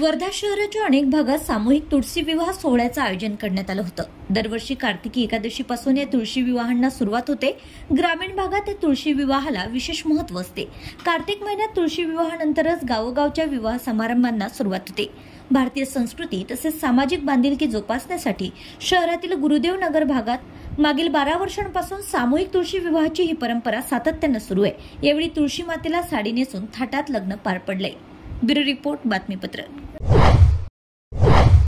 वर्धा शहराच्या अनेक भागात सामूहिक तुळशी विवाह सोहळ्याचं आयोजन करण्यात आलं होतं. दरवर्षी कार्तिकी एकादशीपासून या तुळशी विवाहांना सुरुवात होते. ग्रामीण भागात या तुळशी विवाहाला विशेष महत्त्व असते. कार्तिक महिन्यात तुळशी विवाहानंतरच गावोगावच्या विवाह समारंभांना सुरुवात होते. भारतीय संस्कृती तसेच सामाजिक बांधिलकी जोपासण्यासाठी शहरातील गुरुदेव नगर भागात मागील बारा वर्षांपासून सामूहिक तुळशी विवाहाची ही परंपरा सातत्यानं सुरू आहे. यावेळी तुळशी मातेला साडी नेसून थाटात लग्न पार पडले. ब्युरो रिपोर्ट बातमीपत्र।